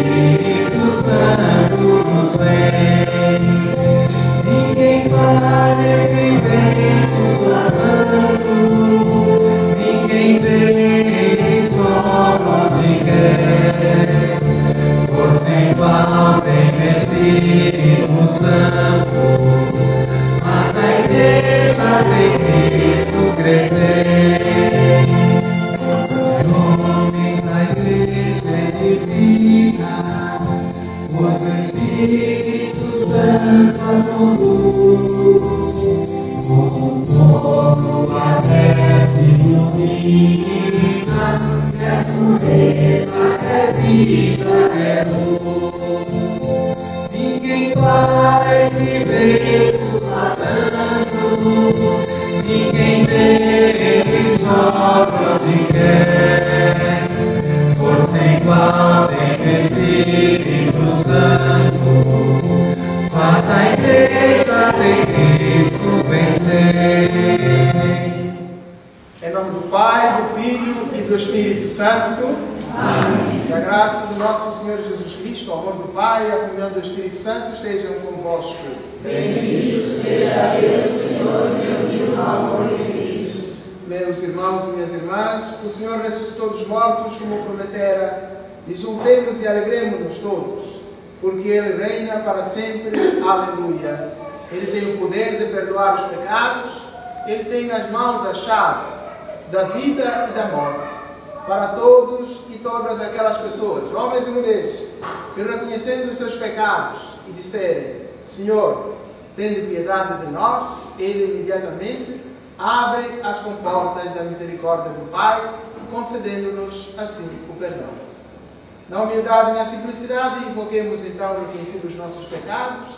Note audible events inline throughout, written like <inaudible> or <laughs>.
Espírito Santo nos vem. Ninguém parece vento soprando, ninguém vê só onde quer. Por sem igual tem Espírito Santo, mas a igreja tem Cristo crescer. É divina, pois o Espírito Santo. Como fogo a terra se ilumina, pureza, é vida, é luz. Ninguém parece vento soprando, ninguém vê só onde quer. Por sem igual tem Espírito Santo, faz a igreja em Cristo vencer. Em nome do Pai, do Filho e do Espírito Santo. Amém. Que a graça do nosso Senhor Jesus Cristo, o amor do Pai e a comunhão do Espírito Santo estejam convosco. Bendito seja Deus, Senhor, se uniu no amor de Cristo. Meus irmãos e minhas irmãs, o Senhor ressuscitou dos mortos como prometera. Exultemos e alegremos-nos todos, porque Ele reina para sempre. Aleluia. Ele tem o poder de perdoar os pecados, Ele tem nas mãos a chave da vida e da morte para todos e todas aquelas pessoas, homens e mulheres, que reconhecendo os seus pecados e disserem, Senhor, tende piedade de nós, Ele imediatamente abre as comportas da misericórdia do Pai, concedendo-nos assim o perdão. Na humildade e na simplicidade, invoquemos então, reconhecidos os nossos pecados,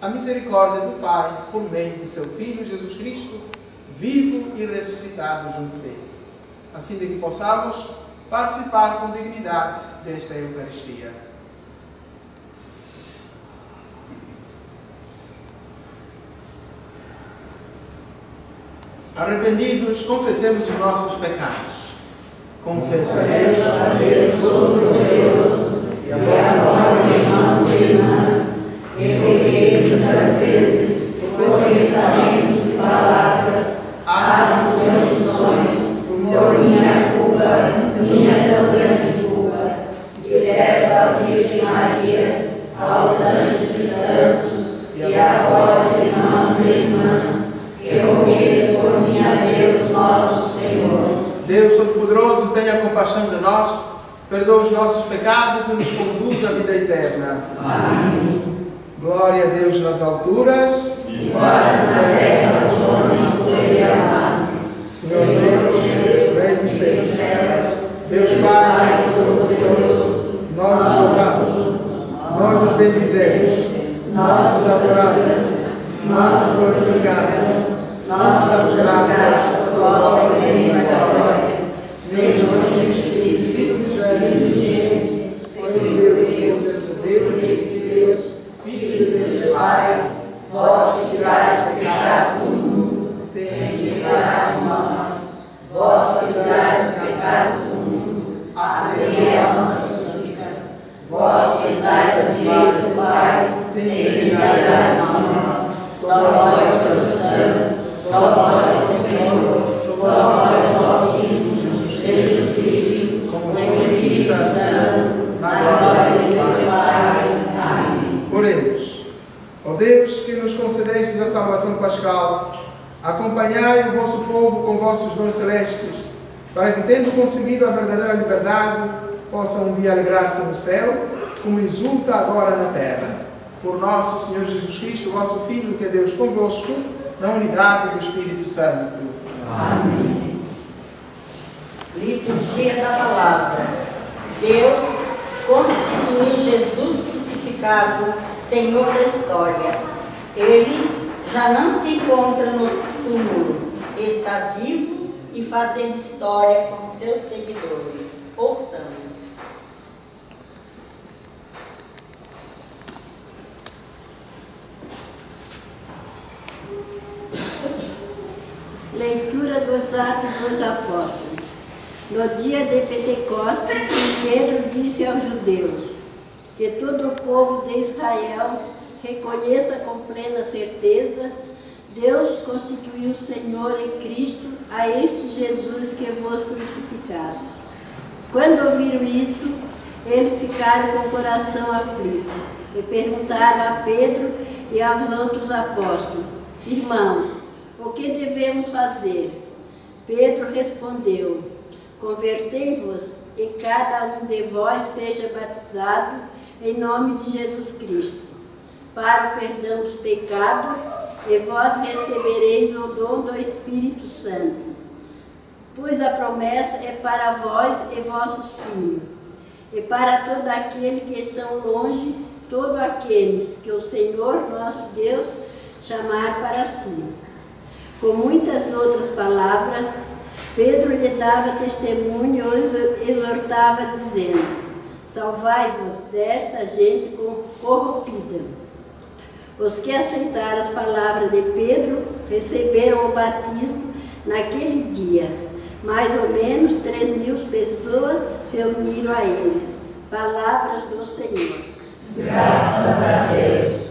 a misericórdia do Pai por meio do seu Filho Jesus Cristo, vivo e ressuscitado junto dele a fim de que possamos participar com dignidade desta Eucaristia. Arrependidos, confessemos os nossos pecados. Confesso a Deus, Todo-Poderoso, e a e a vós, irmãos e irmãs, pequei muitas vezes, Todo-Poderoso, tenha compaixão de nós, perdoa os nossos pecados e nos conduz à vida eterna. Amém. Glória a Deus nas alturas. E paz na terra aos homens. Senhor Deus, Rei dos céus, Deus Pai Todo-Poderoso, nós nos louvamos, nós nos bendizemos, nós nos adoramos, nós nos glorificamos, nós nos damos graças vossa misericórdia. Senhor Pai, vós que traz pecado do mundo, tende piedade de nós. Vós que traz o pecado do mundo, acolhei a nossa súplica. Vós que estáis à direita do Pai, tende piedade de nós. Só vós sois santo, só vós, Senhor, só vós, ó Cristo, Jesus Cristo, com o Espírito Santo, na glória de Deus Pai. Concedestes a salvação pascal, Acompanhai o vosso povo com vossos dons celestes, para que, tendo conseguido a verdadeira liberdade, possam um dia alegrar-se no céu, como exulta agora na terra. Por nosso Senhor Jesus Cristo, vosso Filho, que é Deus convosco, na unidade do Espírito Santo. Amém. Liturgia da Palavra. Deus constitui Jesus crucificado Senhor da história. Ele já não se encontra no túmulo, está vivo e fazendo história com seus seguidores. Ouçamos. Leitura dos Atos dos Apóstolos. No dia de Pentecostes, Pedro disse aos judeus que todo o povo de Israel reconheça com plena certeza Deus constituiu Senhor e Cristo a este Jesus que vos crucificasse. Quando ouviram isso, eles ficaram com o coração aflito e perguntaram a Pedro e aos outros apóstolos: Irmãos, o que devemos fazer? Pedro respondeu: Convertei-vos e cada um de vós seja batizado em nome de Jesus Cristo, para o perdão dos pecados, e vós recebereis o dom do Espírito Santo. Pois a promessa é para vós e vossos filhos, e para todo aquele que estão longe, todos aqueles que o Senhor nosso Deus chamar para si. Com muitas outras palavras, Pedro lhe dava testemunho e exortava, dizendo: Salvai-vos desta gente corrompida. Os que aceitaram as palavras de Pedro receberam o batismo naquele dia. Mais ou menos três mil pessoas se uniram a eles. Palavras do Senhor. Graças a Deus.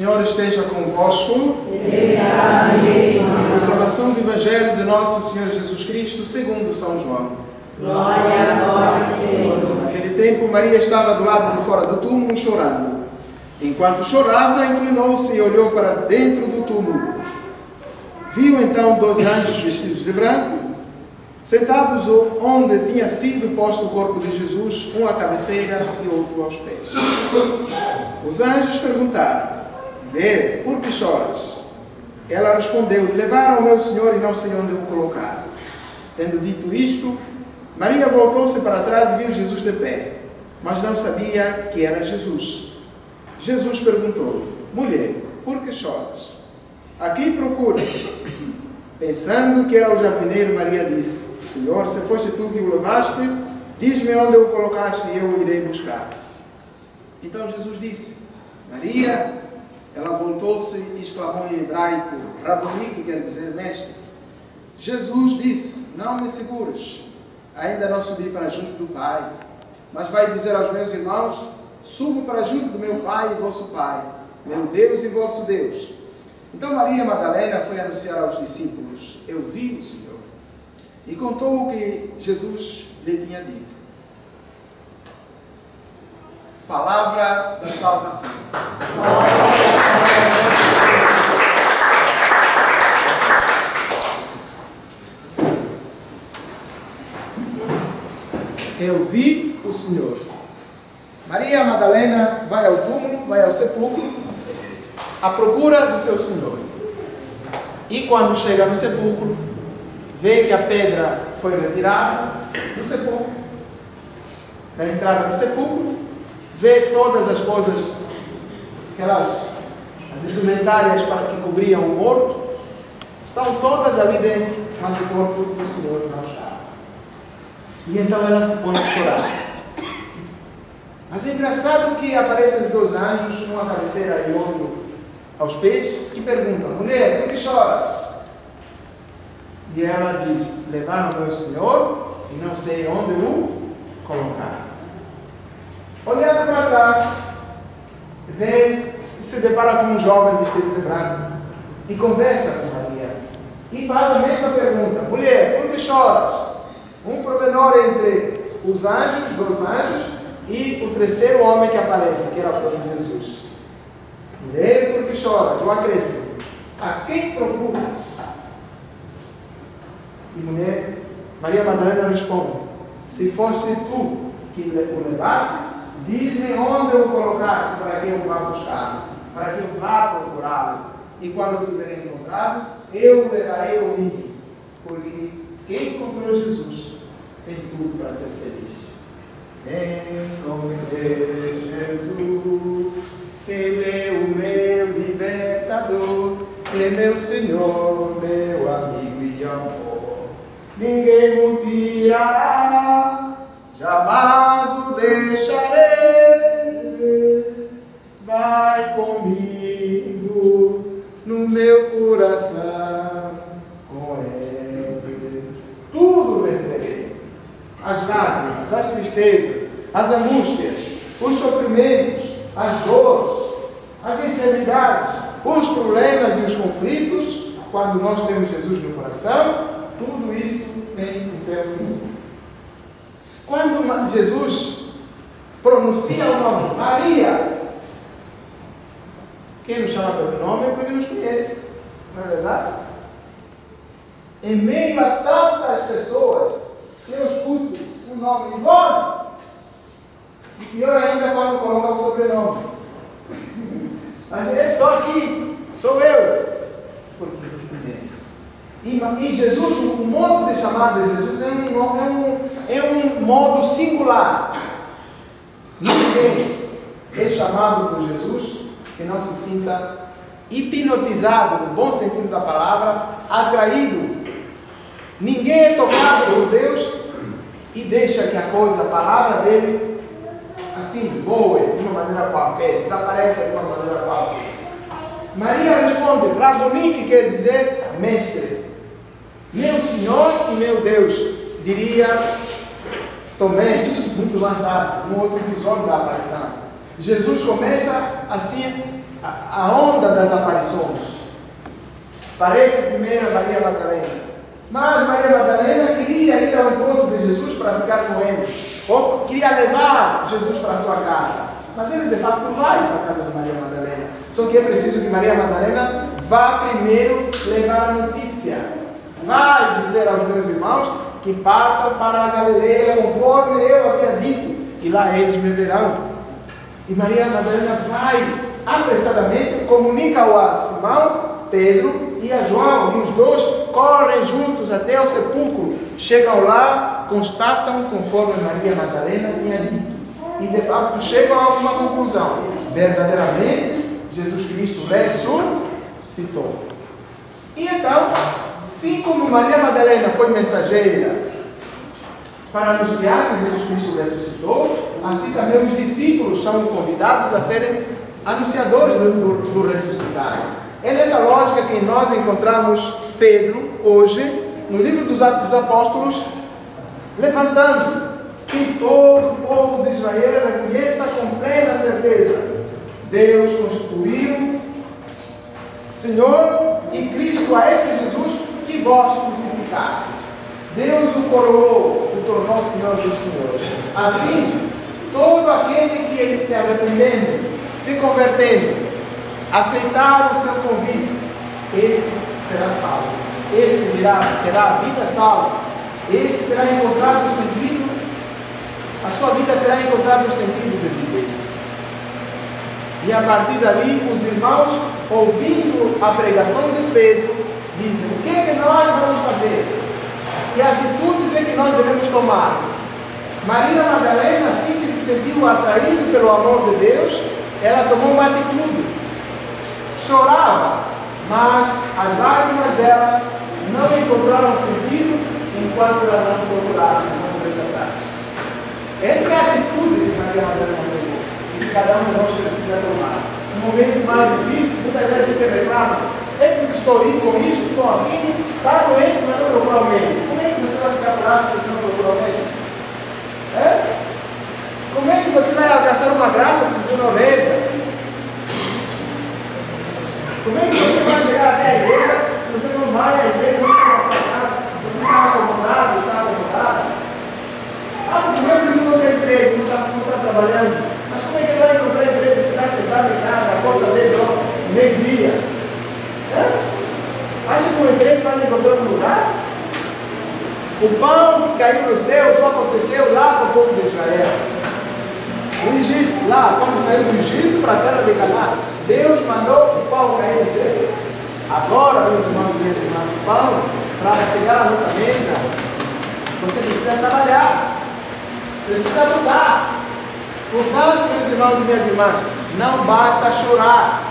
Senhor esteja convosco. Proclamação do Evangelho de nosso Senhor Jesus Cristo, segundo São João. Glória a vós, Senhor. Naquele tempo, Maria estava do lado de fora do túmulo chorando. Enquanto chorava, inclinou-se e olhou para dentro do túmulo. Viu então dois anjos vestidos de branco, sentados onde tinha sido posto o corpo de Jesus, um à cabeceira e outro aos pés. Os anjos perguntaram: Mulher, por que choras? Ela respondeu: Levaram o meu Senhor e não sei onde o colocar. Tendo dito isto, Maria voltou-se para trás e viu Jesus de pé, mas não sabia que era Jesus. Jesus perguntou-lhe: Mulher, por que choras? A quem procuras? Pensando que era o jardineiro, Maria disse: Senhor, se foste tu que o levaste, diz-me onde o colocaste e eu o irei buscar. Então Jesus disse: Maria, ela voltou-se e exclamou em hebraico: Rabuni, que quer dizer mestre. Jesus disse: Não me segures, ainda não subi para junto do Pai, mas vai dizer aos meus irmãos: Subo para junto do meu Pai e vosso Pai, meu Deus e vosso Deus. Então Maria Madalena foi anunciar aos discípulos: Eu vi o Senhor. E contou o que Jesus lhe tinha dito. Palavra da salvação. Eu vi o Senhor. Maria Madalena vai ao túmulo, vai ao sepulcro, à procura do seu Senhor. E quando chega no sepulcro, vê que a pedra foi retirada do sepulcro, da entrada do sepulcro, vê todas as coisas, aquelas as indumentárias para que cobriam o morto, estão todas ali dentro, mas o corpo do Senhor não está. E então ela se põe a chorar. Mas é engraçado que aparecem dois anjos, um à cabeceira e outro aos pés, que perguntam: Mulher, por que choras? E ela diz: Levaram meu senhor e não sei onde o colocar. Olhando para trás, vê, se depara com um jovem vestido de branco e conversa com Maria. E faz a mesma pergunta: Mulher, por que choras? Um pormenor entre os anjos, dois anjos, e o terceiro homem que aparece, que era o próprio Jesus. Mulher, por que choras? Eu acrescento: A quem procuras? E mulher, Maria Madalena responde: Se foste tu que o levaste, diz-me onde o colocaste para que eu vá buscar, para que eu vá procurá-lo. E quando o tiver encontrado, eu o levarei ao ninho, porque quem encontrou Jesus tem tudo para ser feliz. Encontrei Jesus, Ele é o meu libertador, é meu Senhor, meu amigo e amor. Ninguém o tirará, jamais o deixarei. Vai comigo no meu coração, com Ele. Tudo vencerei. As lágrimas, as tristezas, as angústias, os sofrimentos, as dores, as enfermidades, os problemas e os conflitos, quando nós temos Jesus no coração, tudo isso tem o seu fim. Quando Jesus pronuncia o nome Maria, quem nos chama pelo nome é porque nos conhece, não é verdade? Em meio a tantas pessoas, se eu escuto nome Ivone, e pior ainda quando coloca o sobrenome. <laughs> Mas eu estou aqui, sou eu, porque nos conhece. E Jesus, o modo de chamar de Jesus é um, é um, é um modo singular. Ninguém é chamado por Jesus que não se sinta hipnotizado, no bom sentido da palavra, atraído. Ninguém é tocado por Deus e deixa que a coisa, a palavra dele, assim, voe de uma maneira qualquer, desapareça de uma maneira qualquer. Maria responde, Raboni, que quer dizer mestre. Meu Senhor e meu Deus, diria Tomé, muito mais tarde, num outro episódio da aparição. Jesus começa assim a, a onda das aparições. Parece primeiro Maria Madalena. Mas Maria Madalena queria ir ao encontro de Jesus para ficar com ele. Ou queria levar Jesus para sua casa. Mas ele de fato vai para a casa de Maria Madalena. Só que é preciso que Maria Madalena vá primeiro levar a notícia. Vai dizer aos meus irmãos que partam para a Galileia conforme eu havia dito. E lá eles me verão. E Maria Madalena vai apressadamente, comunica-o a Simão, Pedro e a João. E os dois correm juntos até o sepulcro. Chegam lá, constatam conforme Maria Madalena tinha dito. E de fato chegam a uma conclusão. Verdadeiramente, Jesus Cristo ressuscitou. E então, assim como Maria Madalena foi mensageira para anunciar que Jesus Cristo ressuscitou, assim também os discípulos são convidados a serem anunciadores do, do, do ressuscitado. É nessa lógica que nós encontramos Pedro hoje, no livro dos Atos dos Apóstolos, levantando que todo o povo de Israel reconheça com plena certeza Deus constituiu Senhor e Cristo a este Jesus que vós crucificastes. Deus o coroou e tornou Senhor dos Senhores. Assim, todo aquele que ele se arrependendo, se convertendo, aceitar o seu convite, este será salvo. Este dirá, terá a vida salva. Este terá encontrado o sentido, a sua vida terá encontrado o sentido de viver. E a partir dali, os irmãos, ouvindo a pregação de Pedro, dizem: O que é que nós vamos fazer? Que atitudes é que nós devemos tomar? Maria Madalena, assim que se sentiu atraída pelo amor de Deus, ela tomou uma atitude. Chorava, mas as lágrimas dela não encontraram sentido enquanto ela não procurasse, não pudesse atrás. Essa é a atitude de Maria Madalena que cada um de nós precisa tomar. No momento mais difícil, muitas vezes a gente reclama, é que estou indo com isso, estou aqui, está doente, mas não o médico. Como é que você vai ficar curado se você não o médico? É? Como é que você vai alcançar uma graça se você não reza? Como é que você vai chegar até a igreja se você não vai à igreja, não está na sua casa? Você está acomodado, está acomodado? Ah, porque meu filho não tem emprego, não está, não está trabalhando. Mas como é que ele vai encontrar emprego se está sentado em casa, a porta dele, ó, meio-dia? Acha que o emprego vai encontrar no lugar? O pão que caiu no céu só aconteceu lá com o povo de Israel. No Egito, lá, quando saiu do Egito para a terra de Canaã, Deus mandou o pão cair no céu. Agora, meus irmãos e minhas irmãs, o pão, para chegar à nossa mesa, você precisa trabalhar, precisa lutar. Portanto, meus irmãos e minhas irmãs, não basta chorar.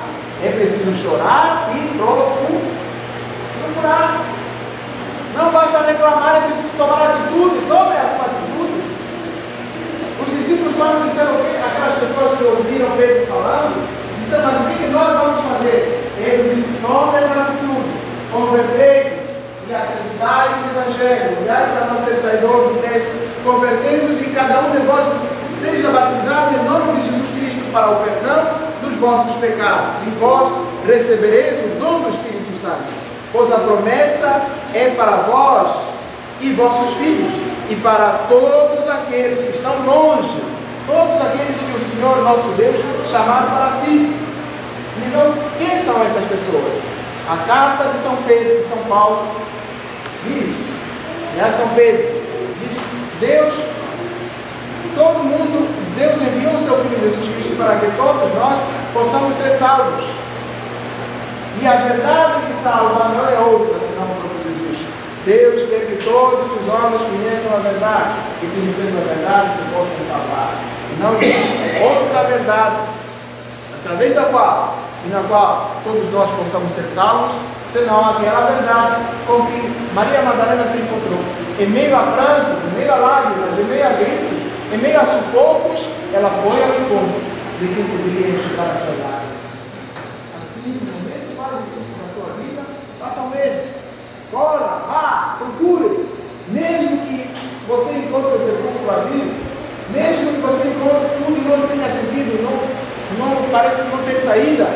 É preciso chorar e procurar. Não basta reclamar, é preciso tomar atitude. Tome alguma atitude. Os discípulos, quando disseram que aquelas pessoas que ouviram Pedro falando, disseram, mas o que nós vamos fazer? Ele disse, tome uma atitude. Convertei e acreditai no Evangelho. Olhai para não ser traidor do texto. Convertei-vos e cada um de vós seja batizado em nome de Jesus Cristo para o perdão dos vossos pecados, e vós recebereis o dom do Espírito Santo, pois a promessa é para vós e vossos filhos, e para todos aqueles que estão longe, todos aqueles que o Senhor nosso Deus chamar para si. Então, quem são essas pessoas? A carta de São Pedro, de São Paulo, diz, né, São Pedro, diz, Deus todo mundo, Deus enviou o seu Filho Jesus Cristo para que todos nós possamos ser salvos. E a verdade que salva não é outra senão o próprio Jesus. Deus quer que todos os homens conheçam a verdade e conhecendo a verdade se possam salvar. Não existe outra verdade através da qual e na qual todos nós possamos ser salvos, senão aquela verdade com que Maria Madalena se encontrou. Em meio a prantos, em meio a lágrimas, em meio a gritos, em meio a sufocos, ela foi ao encontro de quem poderia enxugar as suas lágrimas. Assim, no momento mais difícil da sua vida, faça o mesmo. Corra, vá, procure. Mesmo que você encontre o sepulcro vazio, mesmo que você encontre tudo e não tenha sentido, não, não parece que não tem saída,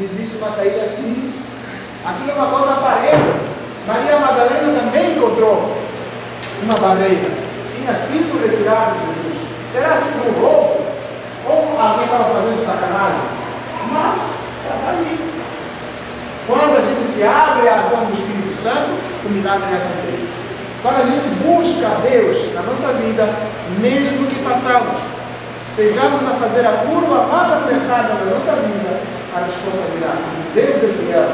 existe uma saída assim. Aquilo é uma coisa aparente. Maria Madalena também encontrou uma barreira. Tinha sido retirado de Jesus. Terá sido um roubo? Ou alguém estava fazendo sacanagem? Mas estava ali. Quando a gente se abre à ação do Espírito Santo, o milagre acontece. Quando a gente busca Deus na nossa vida, mesmo que façamos, estejamos a fazer a curva mais apertada da nossa vida, a virá. Deus é fiel.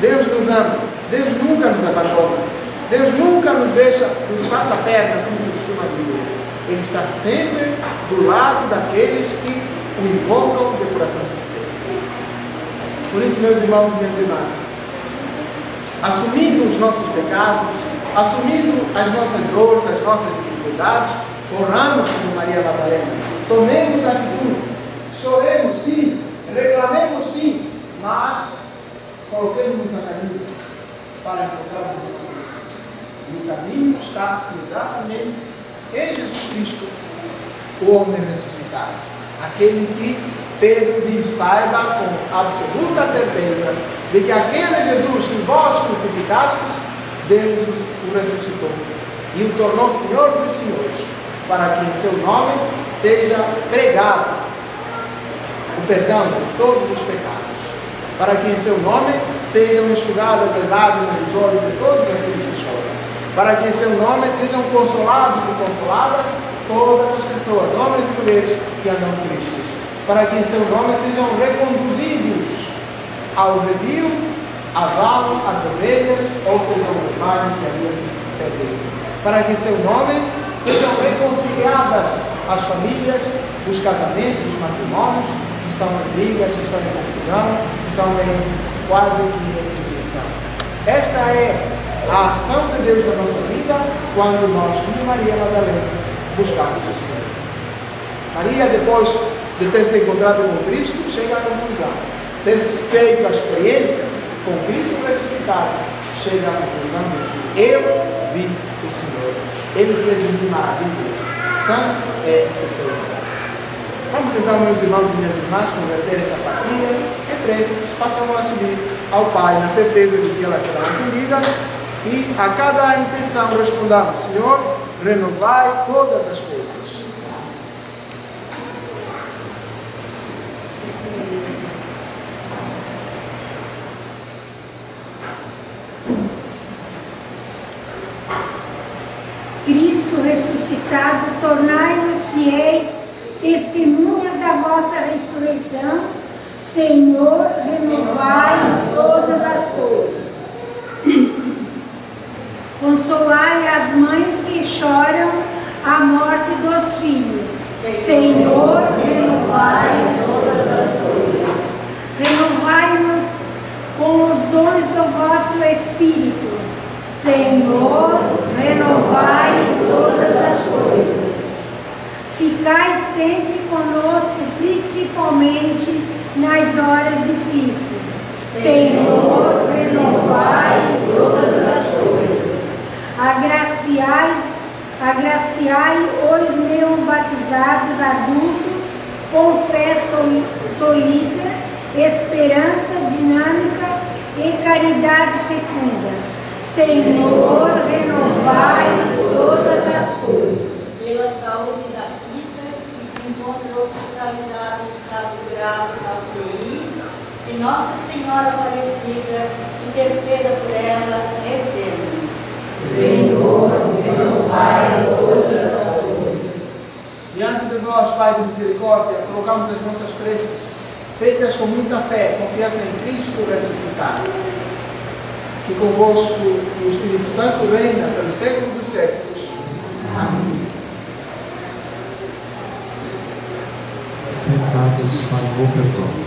Deus nos ama. Deus nunca nos abandona. Deus nunca nos deixa, nos passa a perna, como se costuma dizer. Ele está sempre do lado daqueles que o invocam de coração sincero. Por isso, meus irmãos e minhas irmãs, assumindo os nossos pecados, assumindo as nossas dores, as nossas dificuldades, oramos como Maria Madalena, tomemos atitude, choremos sim, reclamemos sim, mas coloquemos-nos a caminho para encontrarmos vocês. E o caminho está exatamente em Jesus Cristo, o homem ressuscitado. Aquele que Pedro diz, saiba com absoluta certeza de que aquele Jesus que vós crucificastes, Deus o ressuscitou e o tornou Senhor dos Senhores, para que em seu nome seja pregado o perdão de todos os pecados, para que em seu nome sejam enxugadas as lágrimas dos olhos de todos aqueles que choram, para que em seu nome sejam consolados e consoladas todas as pessoas, homens e mulheres que andam tristes, para que em seu nome sejam reconduzidos ao redil, as almas, as ovelhas, ou sejam o rebanho que havia se perdido, para que seu nome sejam reconciliadas as famílias, os casamentos, os matrimônios, que estão em brigas, que estão em confusão, que estão em quase que em destruição. Esta é a ação de Deus na nossa vida quando nós, como Maria Madalena, buscamos o Senhor. Maria, depois de ter se encontrado com Cristo, chega à conclusão. Ter feito a experiência com Cristo ressuscitado, chega à conclusão de eu vi o Senhor. Ele fez em mim maravilhas. Santo é o Senhor. Vamos então, meus irmãos e minhas irmãs, converter esta partilha em preces, façamos-la subir ao Pai, na certeza de que ela será entendida e a cada intenção respondamos, Senhor, renovai todas as coisas. Cristo ressuscitado, tornai-nos fiéis, testemunhas da vossa ressurreição. Senhor, renovai todas as coisas. Consolai as mães que choram a morte dos filhos. Senhor, renovai todas as coisas. Renovai-nos com os dons do vosso Espírito. Senhor, renovai todas as coisas. Ficai sempre conosco, principalmente nas horas difíceis. Senhor, renovai todas as coisas. Agraciai, agraciai os neobatizados adultos com fé soli- solida, esperança dinâmica e caridade fecunda. Senhor, renovai todas as coisas. pela saúde da Rita, que se encontra hospitalizada em estado grave na UTI, e Nossa Senhora Aparecida, interceda por ela, rezemos. Senhor, renovai todas as coisas. Diante de vós, Pai de misericórdia, colocamos as nossas preces, feitas com muita fé, confiança em Cristo ressuscitado. Que convosco o Espírito Santo reina pelos séculos dos séculos. Amém. Sentados para o ofertório.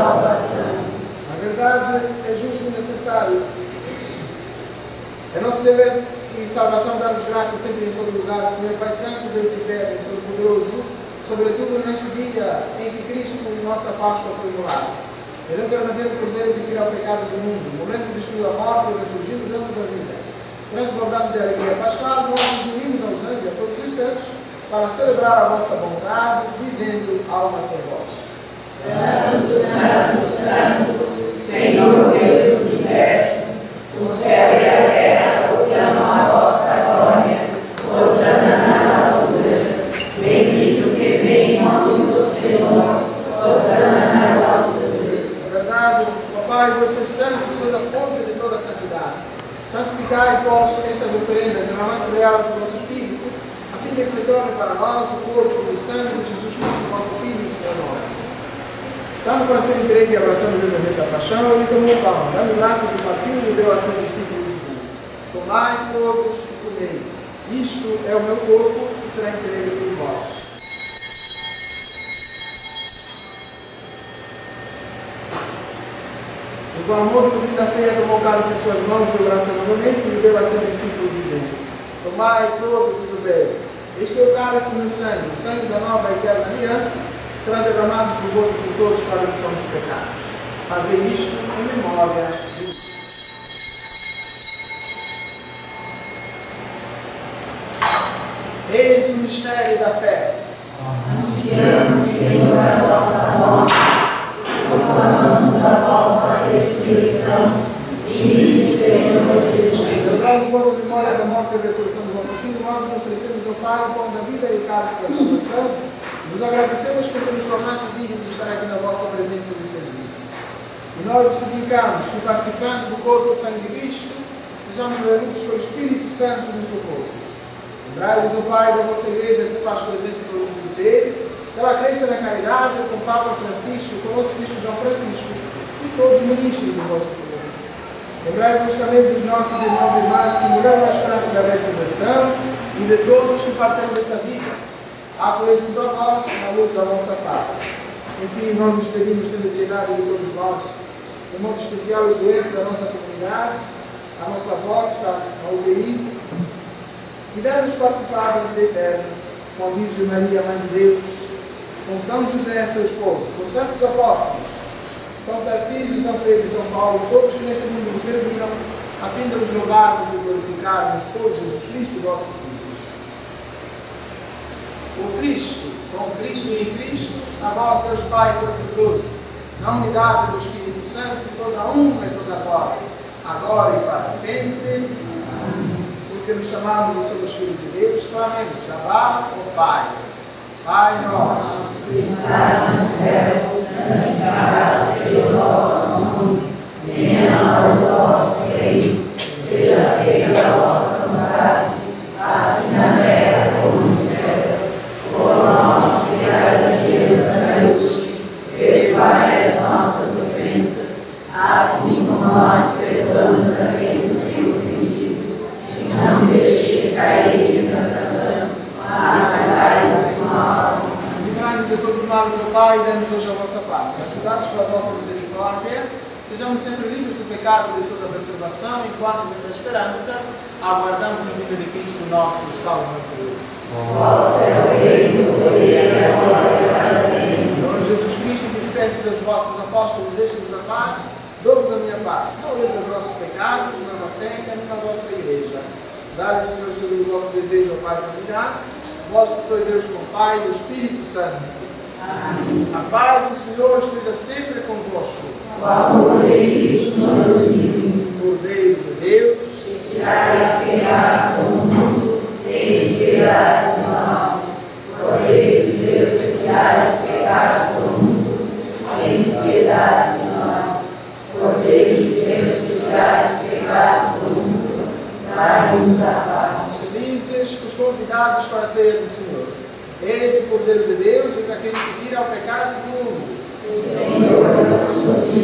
Salvação. Na verdade, é justo e necessário. É nosso dever e salvação dar-vos graças sempre em todo lugar, Senhor Pai Santo, Deus eterno todo-poderoso, sobretudo neste dia em que Cristo, nossa Páscoa, foi imolado. Ele é o verdadeiro Cordeiro que tira o pecado do mundo, morrendo, destruiu a morte ressurgindo, dando-nos a vida. Transbordando de alegria pascal, nós nos unimos aos anjos e a todos os santos para celebrar a vossa bondade, dizendo a uma só voz. Santo, Santo, Senhor Deus do universo, o céu e a terra proclamam a vossa glória. Hosana nas bendito que vem em nome do Senhor. Hosana nas alturas. Verdade, ó Pai, vós sois santos, sois a fonte de toda a santidade. Santificai, vós, estas oferendas, derramai sobre elas o vosso Espírito, a fim de que se torne para nós o corpo e o sangue de Jesus Cristo, vosso Filho e Senhor. Estando para ser entregue e abraçando o momento da paixão, ele tomou o pão, dando graças partiu e deu a seu discípulo, dizendo: Tomai todos e comei. Isto é o meu corpo que será entregue por vós. E com amor, no fim da ceia, tomou o cálice em suas mãos, deu graça novamente e deu a seu discípulo, dizendo: Tomai todos e bebei. Este é o cálice do meu sangue, o sangue da nova e eterna aliança, será derramado por vós e por todos para a remissão dos pecados. Fazer isto em memória de mim. Eis o mistério da fé. Anunciamos, Senhor, a vossa morte, proclamamos a vossa ressurreição. Dize, Senhor Jesus. Celebrando vós a memória da morte e da ressurreição do vosso Filho, nós nos oferecemos ao Pai o pão da vida e o cálice da salvação. Nos agradecemos porque nos tornaste dignos de estar aqui na vossa presença e servir. E nós vos suplicamos que, participando do corpo e sangue de Cristo, sejamos reunidos pelo Espírito Santo no seu corpo. Lembrai-vos, ó Pai, da vossa igreja que se faz presente no mundo inteiro, que ela cresça na caridade com o Papa Francisco, com o nosso Bispo João Francisco e todos os ministros do vosso povo. Lembrai-vos também dos nossos irmãos e irmãs que morreram na esperança da ressurreição e de todos que partiram desta vida. Acolhei junto a vós na luz da vossa face. Enfim, nós nos pedimos, tendo piedade de todos nós, de modo especial os doentes da nossa comunidade, a nossa avó que está na UTI, e dá-nos participar da vida eterna com a Virgem Maria, Mãe de Deus, com São José, seu esposo, com os santos apóstolos, São Tarcísio, São Pedro e São Paulo, todos que neste mundo nos serviram, a fim de nos louvarmos e glorificarmos por Jesus Cristo, nosso. O Cristo, com Cristo e em Cristo, a vós, Deus Pai Todo-Poderoso, na unidade do Espírito Santo, toda honra e toda glória, agora e para sempre. Porque nos chamamos e somos filhos de Deus, clamemos, Shabá, o Pai. Pai nosso, que estás no céu, santificado seja o vosso nome, venha o vosso pecado de toda perturbação, enquanto, da esperança, aguardamos a vinda de Cristo, nosso Salvador. Senhor Jesus Cristo, que disseste dos vossos apóstolos, deixe-nos a paz, dou-vos a minha paz. Não olheis os nossos pecados, mas a fé e caminho a vossa igreja. Dá-lhe, Senhor, segundo o vosso desejo, a paz e a unidade. Vós que sois Deus com o Pai e o Espírito Santo. Amém. A paz do Senhor esteja sempre convosco. O amor de Cristo nos uniu. Cordeiro de Deus. Tirai pecado do mundo, tem piedade de nós. Cordeiro de Deus, que tirais pecado do tem piedade de nós. Cordeiro de Deus, que tirais pecado do mundo, dai-nos a paz. Felizes os convidados para a Senhor. Eis o Cordeiro de Deus, eis aquele que tira o pecado do mundo. Senhor, eu não sou